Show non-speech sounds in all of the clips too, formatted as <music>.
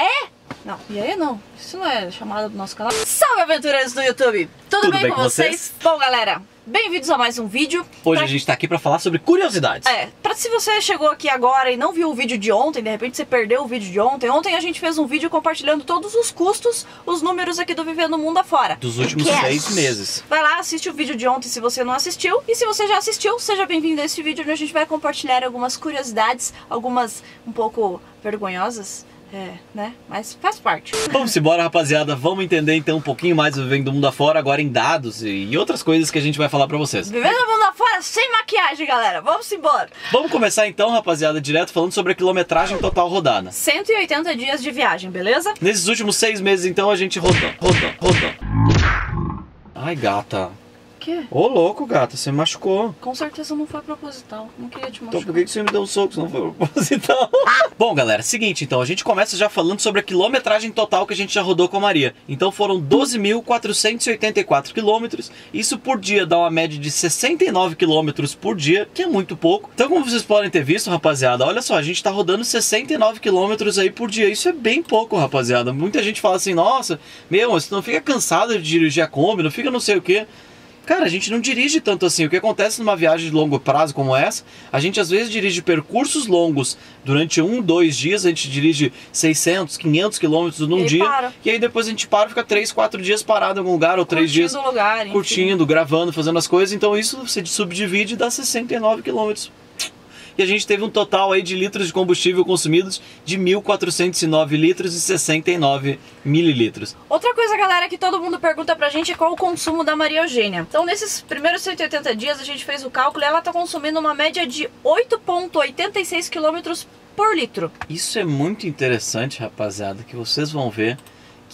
Iaê? Não, Iaê não. Isso não é chamada do nosso canal. Salve aventureiros do YouTube! Tudo, Tudo bem, bem com com vocês? Bom, galera, bem-vindos a mais um vídeo. Hoje Pra- a gente tá aqui pra falar sobre curiosidades. É, pra se você chegou aqui agora e não viu o vídeo de ontem, de repente você perdeu o vídeo de ontem. Ontem a gente fez um vídeo compartilhando todos os custos, os números aqui do Vivendo Mundo Afora. Dos últimos Yes. seis meses. Vai lá, assiste o vídeo de ontem se você não assistiu. E se você já assistiu, seja bem-vindo a este vídeo onde a gente vai compartilhar algumas curiosidades, algumas um pouco vergonhosas. É, né? Mas faz parte. Vamos embora, rapaziada. Vamos entender então um pouquinho mais do Vivendo do Mundo Afora, agora em dados e e outras coisas que a gente vai falar pra vocês. Vivendo o mundo afora sem maquiagem, galera. Vamos embora. Vamos começar então, rapaziada, direto falando sobre a quilometragem total rodada. 180 dias de viagem, beleza? Nesses últimos seis meses, então, a gente rodou, rodou, rodou. Ai, gata. Que? Ô, louco, gata, você me machucou. Com certeza não foi proposital. Não queria te Então machucar. por que que você me deu um soco se não foi proposital? <laughs> Bom, galera, seguinte, então, a gente começa já falando sobre a quilometragem total que a gente já rodou com a Maria. Então foram 12.484 quilômetros, isso por dia dá uma média de 69 quilômetros por dia, que é muito pouco. Então, como vocês podem ter visto, rapaziada, olha só, a gente tá rodando 69 quilômetros aí por dia, isso é bem pouco, rapaziada. Muita gente fala assim, nossa, meu, você não fica cansado de dirigir a Kombi, não fica não sei o que. Cara, a gente não dirige tanto assim. O que acontece numa viagem de longo prazo como essa, a gente às vezes dirige percursos longos durante um, dois dias, a gente dirige 600, 500 quilômetros num E dia, para. e aí depois a gente para, fica três, quatro dias parado em algum lugar, ou três dias lugar, enfim. curtindo, gravando, fazendo as coisas. Então isso você subdivide e dá 69 quilômetros. E a gente teve um total aí de litros de combustível consumidos de 1.409 litros e 69 mililitros. Outra coisa, galera, que todo mundo pergunta pra gente é qual o consumo da Maria Eugênia. Então, nesses primeiros 180 dias, a gente fez o cálculo e ela tá consumindo uma média de 8,86 km por litro. Isso é muito interessante, rapaziada, que vocês vão ver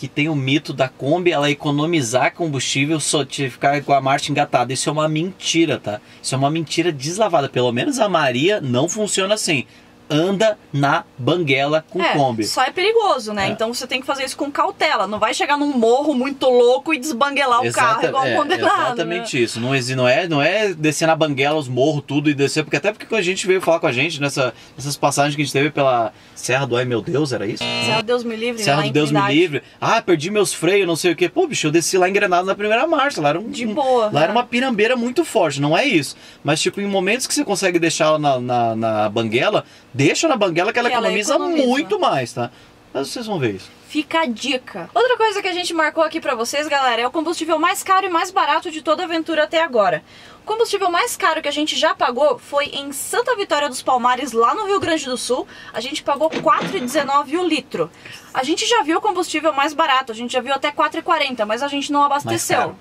que tem o mito da Kombi ela economizar combustível só te ficar com a marcha engatada. Isso é uma mentira, tá? Isso é uma mentira deslavada. Pelo menos a Maria não funciona assim. Anda na banguela com é, Kombi. só é perigoso, né? É. Então você tem que fazer isso com cautela. Não vai chegar num morro muito louco e desbanguelar o carro igual é, um condenado. exatamente né? isso. Não, não, é, não é descer na banguela, os morros, tudo e descer, porque até porque quando a gente veio falar com a gente nessa, nessas passagens que a gente teve pela Serra do Ai Meu Deus, era isso? Serra Deus me livre, Serra lá do em Deus me livre. Ah, perdi meus freios, não sei o que. Pô, bicho, eu desci lá engrenado na primeira marcha. Lá era um. De boa, Lá era né? uma pirambeira muito forte, não é isso. Mas, tipo, em momentos que você consegue deixar ela na, na, na banguela, deixa na banguela que ela Que ela economiza, economiza. muito mais, tá? Mas vocês vão ver isso. Fica a dica. Outra coisa que a gente marcou aqui pra vocês, galera, é o combustível mais caro e mais barato de toda a aventura até agora. O combustível mais caro que a gente já pagou foi em Santa Vitória dos Palmares, lá no Rio Grande do Sul. A gente pagou R$ 4,19 o litro. A gente já viu o combustível mais barato, a gente já viu até R$ 4,40, mas a gente não abasteceu. caro.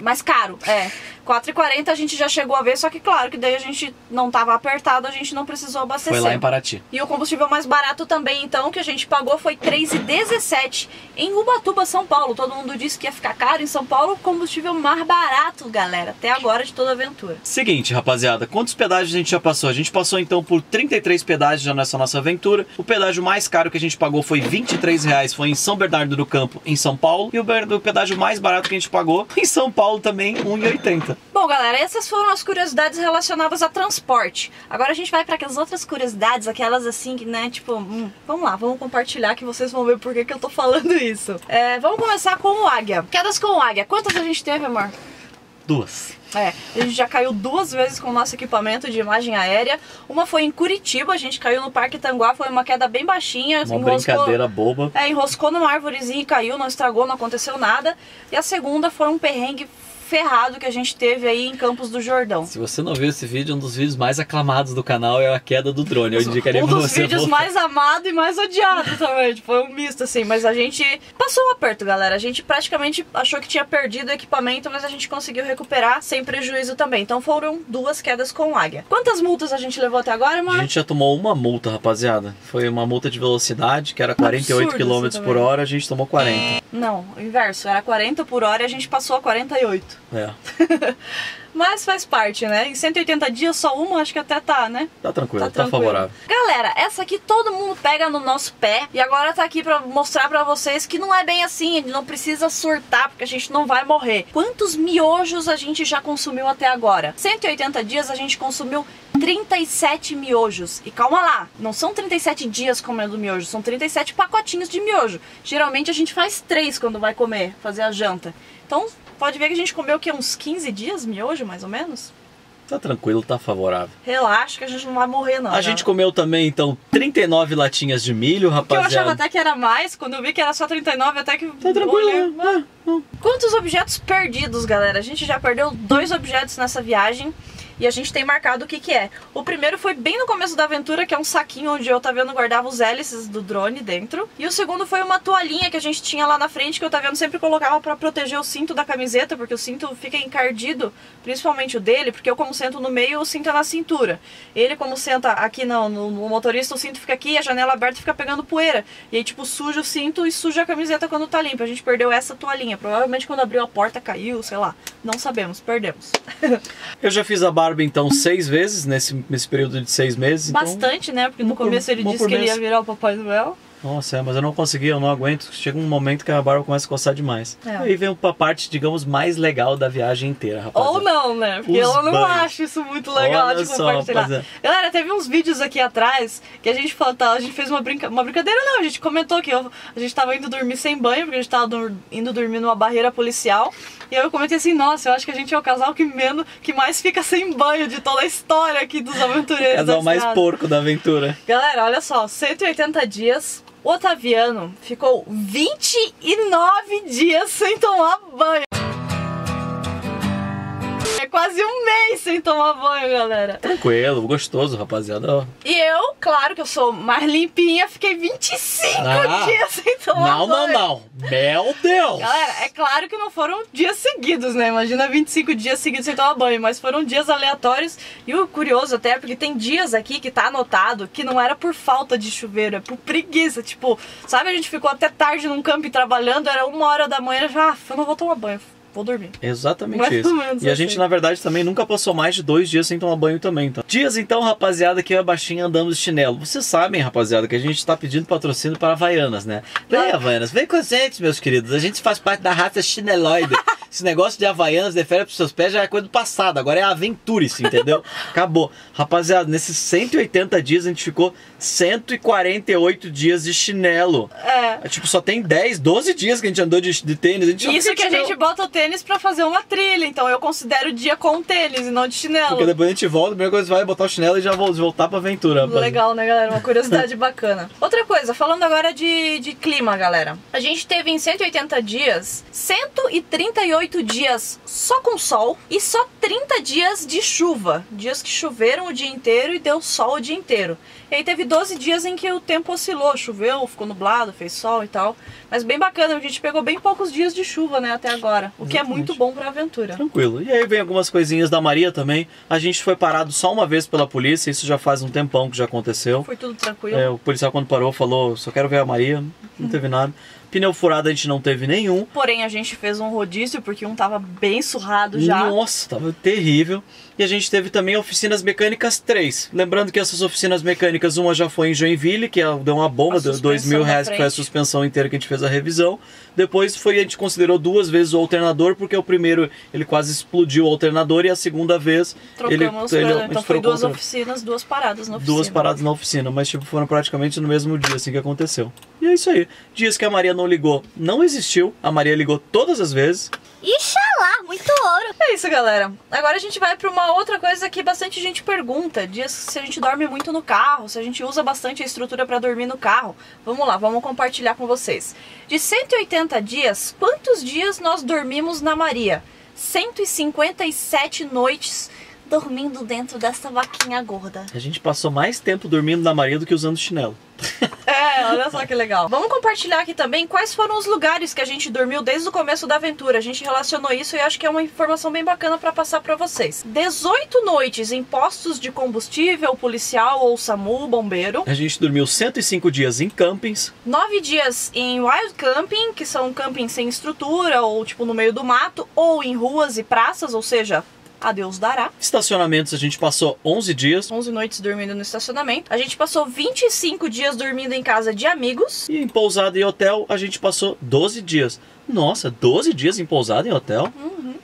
Mais caro, é. 4,40 a gente já chegou a ver, só que claro que daí a gente não tava apertado, a gente não precisou abastecer. Foi lá em Paraty. E o combustível mais barato também, então, que a gente pagou foi R$ 3,17 em Ubatuba, São Paulo. Todo mundo disse que ia ficar caro em São Paulo, o combustível mais barato, galera, até agora de toda a aventura. Seguinte, rapaziada, quantos pedágios a gente já passou? A gente passou então por 33 pedágios já nessa nossa aventura. O pedágio mais caro que a gente pagou foi 23 reais, foi em São Bernardo do Campo, em São Paulo. E o pedágio mais barato que a gente pagou em São Paulo também, 1,80. Bom, galera, essas foram as curiosidades relacionadas a transporte. Agora a gente vai para aquelas outras curiosidades, aquelas assim que, né, tipo, hum, vamos lá, vamos compartilhar que vocês vão ver por que, que eu tô falando <laughs> isso. É, vamos começar com o Águia. Quedas com o Águia. Quantas a gente teve, amor? Duas. É, a gente já caiu duas vezes com o nosso equipamento de imagem aérea. Uma foi em Curitiba, a gente caiu no Parque Tanguá, foi uma queda bem baixinha. Uma brincadeira boba. É, enroscou numa árvorezinha e caiu, não estragou, não aconteceu nada. E a segunda foi um perrengue ferrado que a gente teve aí em Campos do Jordão. Se você não viu esse vídeo, um dos vídeos mais aclamados do canal é a queda do drone. Eu indicaria um dos vídeos voltar. mais amado e mais odiado também. Tipo, foi um misto, assim. Mas a gente passou um aperto, galera. A gente praticamente achou que tinha perdido o equipamento, mas a gente conseguiu recuperar sem prejuízo também. Então foram duas quedas com águia. Quantas multas a gente levou até agora, A mano? gente já tomou uma multa, rapaziada. Foi uma multa de velocidade, que era 48 Absurdo km por hora, a gente tomou 40. Não, o inverso. Era 40 por hora e a gente passou a 48. É, <laughs> Mas faz parte, né? Em 180 dias, só uma, acho que até tá, né? tá tranquilo, Tá tá, tranquilo. favorável. Galera, essa aqui todo mundo pega no nosso pé e agora tá aqui pra mostrar pra vocês que não é bem assim, a gente não precisa surtar porque a gente não vai morrer. Quantos miojos a gente já consumiu até agora? 180 dias a gente consumiu 37 miojos. E calma lá, não são 37 dias comendo miojo, são 37 pacotinhos de miojo. Geralmente a gente faz três quando vai comer, fazer a janta. Então, pode ver que a gente comeu o quê? Uns 15 dias miojo, mais ou menos? Tá tranquilo, tá favorável. Relaxa que a gente não vai morrer, não. A né? gente comeu também, então, 39 latinhas de milho, Que eu achava rapaziada. até que era mais, quando eu vi que era só 39, até que. Tá tranquilo, ah, não. Quantos objetos perdidos, galera? A gente já perdeu dois objetos nessa viagem e a gente tem marcado o que que é. O primeiro foi bem no começo da aventura, que é um saquinho onde tá vendo, guardava os hélices do drone dentro. E o segundo foi uma toalhinha que a gente tinha lá na frente, que tá vendo, sempre colocava pra proteger o cinto da camiseta, porque o cinto fica encardido, principalmente o dele, porque eu como sento no meio, o cinto é na cintura. Ele como senta aqui no, no, no motorista, o cinto fica aqui, a janela aberta fica pegando poeira. E aí, tipo, suja o cinto e suja a camiseta quando tá limpa. A gente perdeu essa toalhinha. Provavelmente quando abriu a porta caiu, sei lá. Não sabemos, perdemos. <laughs> Eu já fiz a Barbie, então, seis vezes nesse, nesse período de seis meses. Então... Bastante, né? Porque no por- começo ele disse que ele ia mês. virar o Papai Noel. Nossa, é, mas eu não consegui, eu não aguento. Chega um momento que a barba começa a coçar demais. É. Aí vem a parte, digamos, mais legal da viagem inteira, rapaziada. Ou não, né? Porque Os eu não banhos. acho isso muito legal Olha de só, compartilhar. rapaziada. Galera, teve uns vídeos aqui atrás que a gente falou, tá, a gente fez uma, brinca... uma brincadeira, não, a gente comentou que eu- a gente tava indo dormir sem banho, porque a gente tava dur- indo dormir numa barreira policial. E aí eu comentei assim, nossa, eu acho que a gente é o casal que menos, que mais fica sem banho de toda a história aqui dos aventureiros. Casal da mais porco da aventura. Galera, olha só, 180 dias. Otaviano ficou 29 dias sem tomar banho. É quase um sem tomar banho, galera. Tranquilo, gostoso, rapaziada. E eu, claro que eu sou mais limpinha, fiquei 25 Ah, dias sem tomar Não, não, banho. não. Meu Deus! Galera, é claro que não foram dias seguidos, né? Imagina 25 dias seguidos sem tomar banho, mas foram dias aleatórios. E o curioso até, porque tem dias aqui que tá anotado que não era por falta de chuveiro, é por preguiça. Tipo, sabe, a gente ficou até tarde num camping trabalhando, era uma hora da manhã, já, ah, eu não vou tomar banho, vou dormir. Exatamente Mais isso. E a assim. gente, na verdade, também nunca passou mais de dois dias sem tomar banho também. Então. Dias, então, rapaziada, que eu e a baixinha andamos de chinelo. Vocês sabem, rapaziada, que a gente tá pedindo patrocínio para Havaianas, né? Vem, Havaianas, vem com a gente, meus queridos. A gente faz parte da raça chineloide. <laughs> Esse negócio de Havaianas de férias pros seus pés já é coisa do passado. Agora é aventurice, entendeu? <laughs> Acabou. Rapaziada, nesses 180 dias a gente ficou 148 dias de chinelo. É. É, Tipo, só tem 10, 12 dias que a gente andou de, de tênis. A gente só Isso que a gente bota o tênis pra fazer uma trilha, então eu considero o dia com tênis e não de chinelo. Porque depois a gente volta, a primeira coisa vai é botar o chinelo e já vol- voltar pra aventura. rapaz. Legal, né, galera? Uma curiosidade <laughs> bacana. Outra coisa, falando agora de, de clima, galera. A gente teve em 180 dias, 138 dias só com sol e só 30 dias de chuva. Dias que choveram o dia inteiro e deu sol o dia inteiro. E aí teve 12 dias em que o tempo oscilou, choveu, ficou nublado, fez sol e tal. Mas bem bacana, a gente pegou bem poucos dias de chuva, né, até agora. O que é muito bom pra aventura. Tranquilo. E aí vem algumas coisinhas da Maria também. A gente foi parado só uma vez pela polícia, isso já faz um tempão que já aconteceu. Foi tudo tranquilo. É, o policial quando parou falou, só quero ver a Maria, não teve nada. Pneu furado a gente não teve nenhum. Porém, a gente fez um rodízio porque um tava bem surrado já. Nossa, tava terrível. E a gente teve também oficinas mecânicas 3. Lembrando que essas oficinas mecânicas, uma já foi em Joinville, que deu uma bomba, deu dois suspensão mil da reais, que foi a suspensão inteira que a gente fez a revisão. Depois foi, a gente considerou duas vezes o alternador, porque o primeiro ele quase explodiu o alternador e a segunda vez ele, Trocamos, ele, a gente então foi duas oficinas, duas paradas na oficina. duas paradas na oficina, mas tipo, foram praticamente no mesmo dia assim que aconteceu. E é isso aí. Dias que a Maria não ligou, não existiu. A Maria ligou todas as vezes. Ixalá, muito ouro. É isso, galera. Agora a gente vai pra uma outra coisa que bastante gente pergunta. Dias se a gente dorme muito no carro, se a gente usa bastante a estrutura pra dormir no carro. Vamos lá, vamos compartilhar com vocês. De 180 dias, quantos dias nós dormimos na Maria? 157 noites dormindo dentro dessa vaquinha gorda. A gente passou mais tempo dormindo na Maria do que usando chinelo. <laughs> É, olha só que legal. Vamos compartilhar aqui também quais foram os lugares que a gente dormiu desde o começo da aventura. A gente relacionou isso e acho que é uma informação bem bacana pra passar pra vocês. 18 noites em postos de combustível, policial ou SAMU, bombeiro. A gente dormiu 105 dias em campings. 9 dias em wild camping, que são campings sem estrutura ou tipo no meio do mato, ou em ruas e praças, ou seja, a Deus dará. Estacionamentos a gente passou 11 dias. 11 noites dormindo no estacionamento. A gente passou 25 dias dormindo em casa de amigos. E em pousada e hotel a gente passou 12 dias. Nossa, 12 dias em pousada e hotel?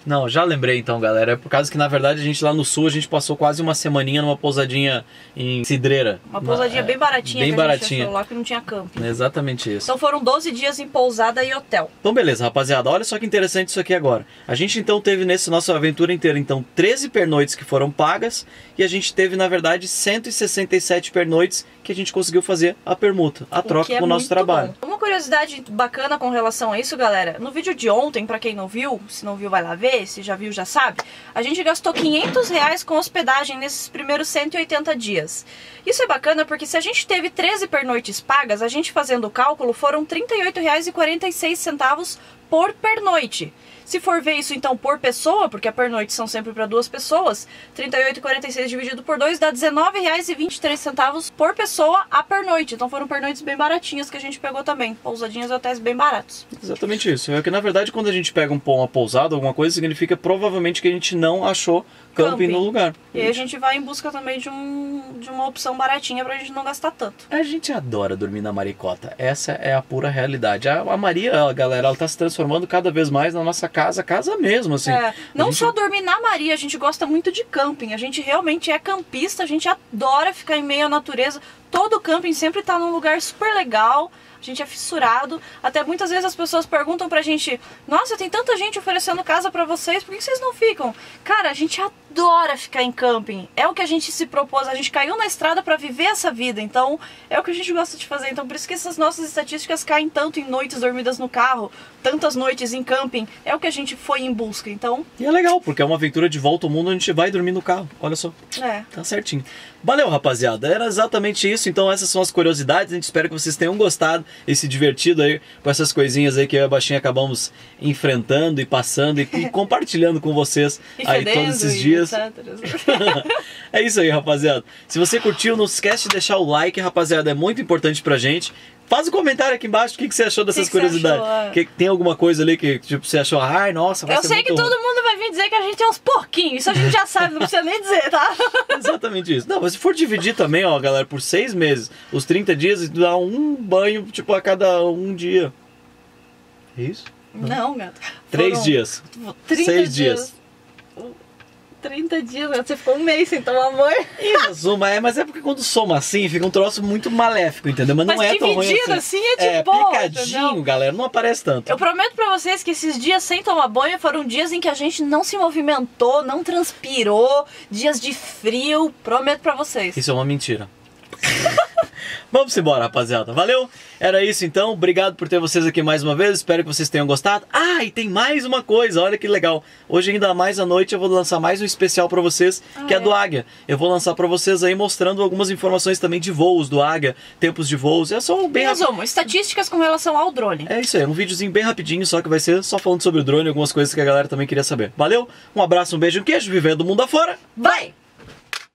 Não, já lembrei então, galera. É por causa que, na verdade, a gente lá no sul, a gente passou quase uma semaninha numa pousadinha em Cidreira. Uma pousadinha Na- bem baratinha Bem baratinha. lá que não tinha camping. É Exatamente isso. Então foram 12 dias em pousada e hotel. Então beleza, rapaziada, olha só que interessante isso aqui agora. A gente então teve nesse nossa aventura inteira então 13 pernoites que foram pagas e a gente teve na verdade 167 pernoites que a gente conseguiu fazer a permuta, a o troca é com o nosso trabalho. bom. Uma curiosidade bacana com relação a isso, galera. No vídeo de ontem, pra quem não viu, se não viu vai lá ver, se já viu já sabe, a gente gastou 500 reais com hospedagem nesses primeiros 180 dias. Isso é bacana porque se a gente teve 13 pernoites pagas, a gente fazendo o cálculo foram R$ 38,46 por pernoite. Se for ver isso então por pessoa, porque a pernoite são sempre para duas pessoas, R$ 38,46 dividido por 2 dá R$ 19,23 por pessoa a pernoite. Então foram pernoites bem baratinhas que a gente pegou também. Pousadinhas e hotéis bem baratos. Exatamente isso. É que na verdade quando a gente pega um pão, uma pousada, alguma coisa, significa provavelmente que a gente não achou camping, Camping. no lugar. E aí a gente vai em busca também de, um, de uma opção baratinha pra gente não gastar tanto. A gente adora dormir na maricota. Essa é a pura realidade. A, a Maria, ela, galera, ela tá se transformando cada vez mais na nossa casa, casa mesmo, assim. É, não gente- só dormir na Maria, a gente gosta muito de camping. A gente realmente é campista, a gente adora ficar em meio à natureza. Todo camping sempre tá num lugar super legal. A gente é fissurado. Até muitas vezes as pessoas perguntam pra gente: Nossa, tem tanta gente oferecendo casa pra vocês, por que vocês não ficam? Cara, a gente adora ficar em camping. É o que a gente se propôs. A gente caiu na estrada pra viver essa vida. Então, é o que a gente gosta de fazer. Então, por isso que essas nossas estatísticas caem tanto em noites dormidas no carro, tantas noites em camping. É o que a gente foi em busca. Então, E é legal, porque é uma aventura de volta ao mundo, a gente vai dormir no carro. Olha só. é. Tá certinho. Valeu, rapaziada. Era exatamente isso. Então, essas são as curiosidades. A gente espera que vocês tenham gostado e se divertido aí com essas coisinhas aí que eu e a Baixinha acabamos enfrentando e passando e, e <laughs> compartilhando com vocês E aí todos esses dias. <laughs> é isso aí, rapaziada. Se você curtiu, não esquece de deixar o like, rapaziada. É muito importante pra gente. Faz um comentário aqui embaixo o que, que você achou dessas que você curiosidades. achou. Que- tem alguma coisa ali que tipo, você achou, ai, nossa, vai Eu sei que ruim." todo mundo vai vir dizer que a gente é uns porquinhos. Isso a gente já sabe, não precisa nem dizer, tá? <laughs> Exatamente isso. Não, mas se for dividir também, ó, galera, por seis meses, os 30 dias, dá um banho, tipo, a cada um dia. É isso? Não, gato. Três Foram dias. 30 Seis dias. 30 dias, gato. Você ficou um mês sem tomar banho. Resumo, é, mas é porque quando soma assim, fica um troço muito maléfico, entendeu? Mas não Mas é tão ruim assim. assim é de é, boa, aplicadinho, entendeu? galera, não aparece tanto. Eu prometo pra vocês que esses dias sem tomar banho foram dias em que a gente não se movimentou, não transpirou, dias de frio. Prometo pra vocês. Isso é uma mentira. <laughs> Vamos embora, rapaziada. Valeu? Era isso então. Obrigado por ter vocês aqui mais uma vez. Espero que vocês tenham gostado. Ah, e tem mais uma coisa. Olha que legal. Hoje ainda mais à noite eu vou lançar mais um especial pra vocês, Ah, que é é? do Águia. Eu vou lançar pra vocês aí mostrando algumas informações também de voos do Águia, tempos de voos. É só um bem. Resumo, estatísticas com relação ao drone. É isso aí, um videozinho bem rapidinho, só que vai ser só falando sobre o drone e algumas coisas que a galera também queria saber. Valeu? Um abraço, um beijo, um queijo, vivendo o mundo afora. Vai!